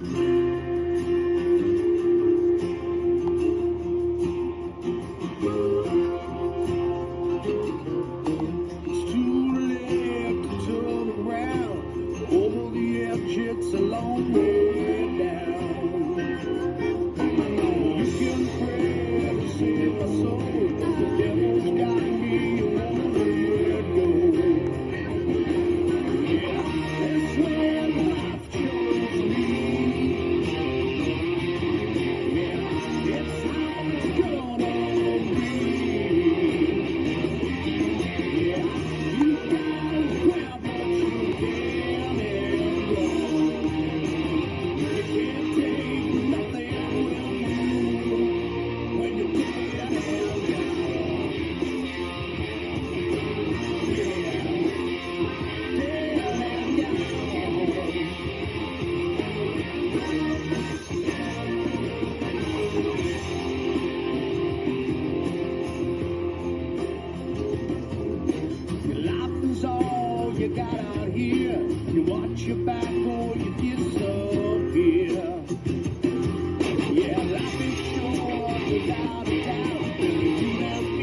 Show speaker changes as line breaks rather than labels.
It's you got out here. You watch your back or you disappear. Yeah, life is short without a doubt. You have